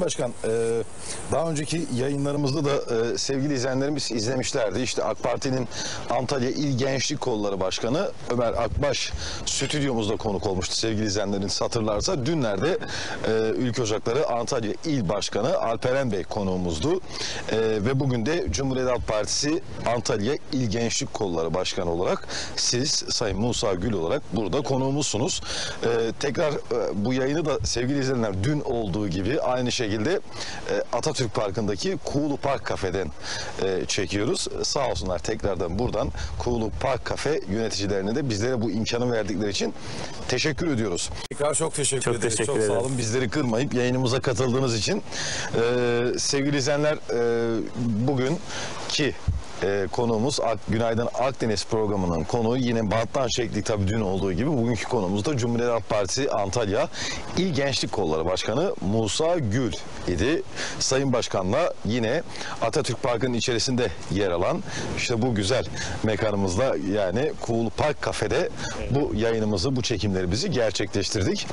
Başkan, e, daha önceki yayınlarımızda da e, sevgili izleyenlerimiz izlemişlerdi. İşte AK Parti'nin Antalya İl Gençlik Kolları Başkanı Ömer Akbaş stüdyomuzda konuk olmuştu sevgili izleyenleriniz hatırlarsa. Dünlerde e, Ülke Ocakları Antalya İl Başkanı Alperen Bey konuğumuzdu. Ve bugün de Cumhuriyet Halk Partisi Antalya İl Gençlik Kolları Başkanı olarak siz Sayın Musa Gül olarak burada konuğumuzsunuz. Tekrar bu yayını da sevgili izleyenler dün olduğu gibi aynı şekilde e, Atatürk Parkı'ndaki Kuğulu Park Kafe'den e, çekiyoruz. Sağ olsunlar tekrardan buradan Kuğulu Park Kafe yöneticilerine de bizlere bu imkanı verdikleri için teşekkür ediyoruz. Tekrar çok teşekkür Çok ederiz. teşekkür çok sağ olun bizleri kırmayıp yayınımıza katıldığınız için. E, sevgili izleyenler e, bugün ki e, konuğumuz Ak- Günaydın Akdeniz programının konuğu yine banttan çektik tabii dün olduğu gibi bugünkü konumuz da Cumhuriyet Halk Partisi Antalya İl Gençlik Kolları Başkanı Musa Gül idi. Sayın Başkan'la yine Atatürk Parkı'nın içerisinde yer alan işte bu güzel mekanımızda yani Cool Park Kafe'de bu yayınımızı bu çekimlerimizi gerçekleştirdik.